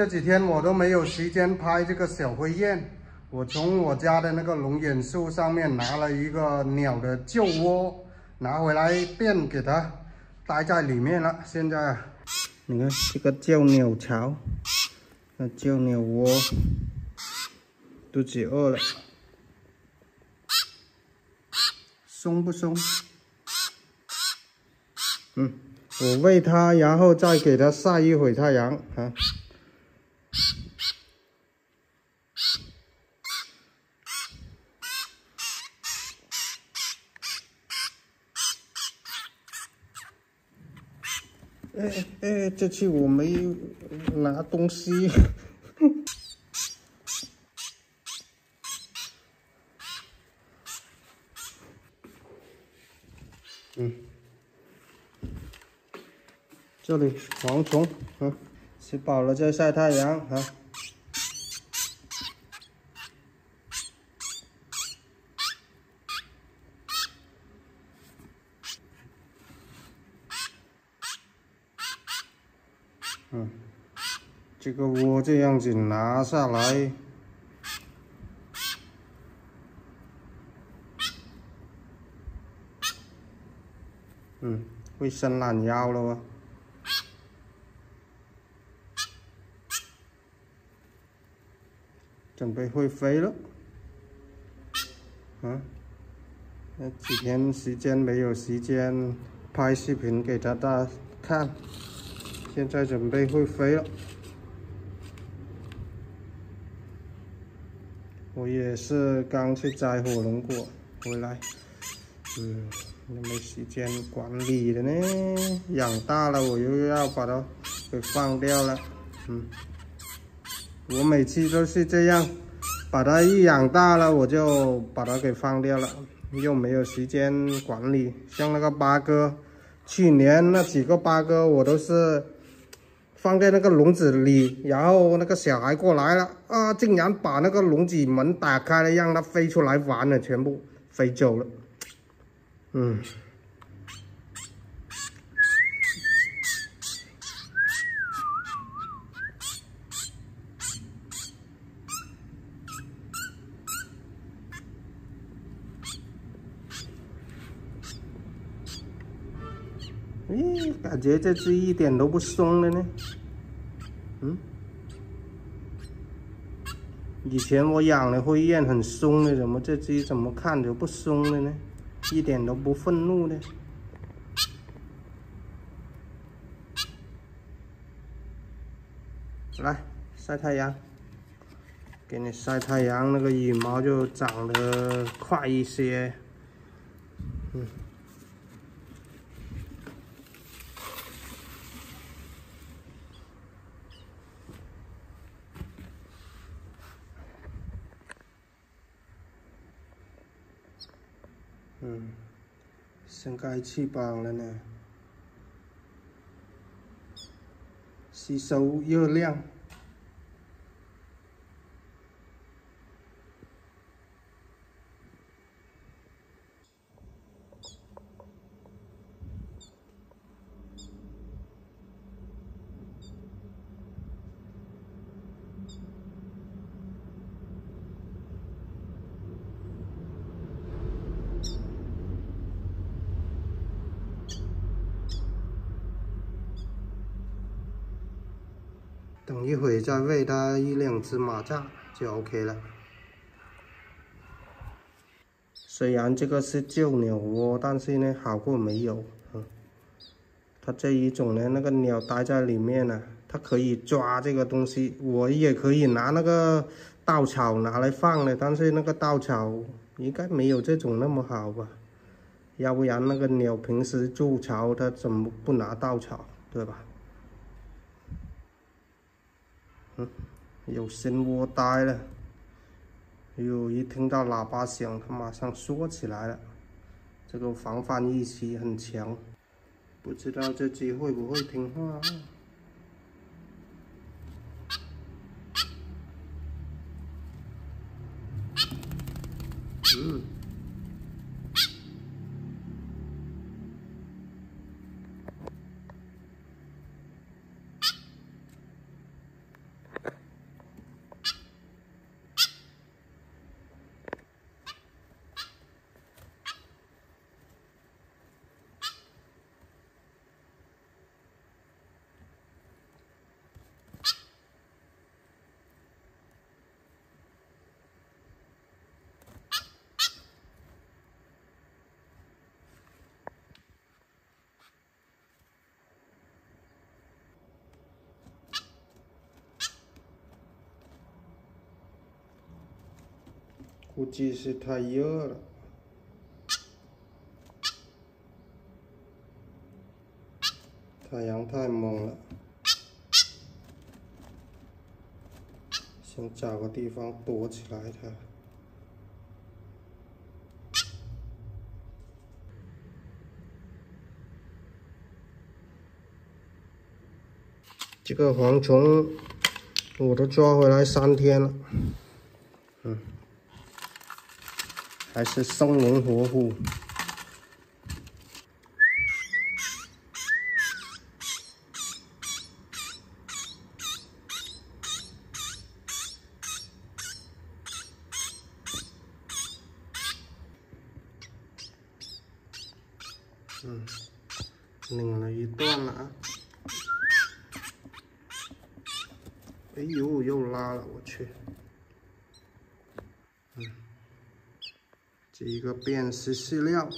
这几天我都没有时间拍这个小灰雁。我从我家的那个龙眼树上面拿了一个鸟的旧窝，拿回来便给它待在里面了。现在，你看这个叫鸟巢，那叫鸟窝，肚子饿了，松不松？嗯，我喂它，然后再给它晒一会太阳啊。哎哎，这次我没拿东西。嗯，这里蝗虫，嗯，吃饱了再晒太阳啊。嗯，这个窝这样子拿下来，嗯，会伸懒腰了吧？准备会飞了，嗯，那几天时间没有时间拍视频给大家看。现在准备会飞了，我也是刚去摘火龙果回来，嗯，没时间管理的呢，养大了我又要把它给放掉了，嗯，我每次都是这样，把它一养大了我就把它给放掉了，又没有时间管理，像那个八哥，去年那几个八哥我都是。放在那个笼子里，然后那个小孩过来了啊，竟然把那个笼子门打开了，让它飞出来玩了，全部飞走了。嗯。咦，感觉这只一点都不松了呢。嗯，以前我养的灰雁很松的，怎么这只怎么看着不松了呢？一点都不愤怒呢。来晒太阳，给你晒太阳，那个羽毛就长得快一些。嗯。嗯，升该翅膀了呢，吸收热量。等一会再喂它一两只蚂蚱就 OK 了。虽然这个是旧鸟窝，但是呢好过没有。嗯，它这一种呢，那个鸟待在里面呢，它可以抓这个东西。我也可以拿那个稻草拿来放的，但是那个稻草应该没有这种那么好吧？要不然那个鸟平时筑巢，它怎么不拿稻草，对吧？有新窝呆了，哎呦！一听到喇叭响，它马上缩起来了。这个防范意识很强，不知道这只会不会听话？嗯。估计是太热了，太阳太猛了，先找个地方躲起来它。这个蝗虫我都抓回来三天了，嗯，还是生龙活虎。嗯，拧了一段了啊。哎呦，又拉了，我去！嗯，一个便湿饲料。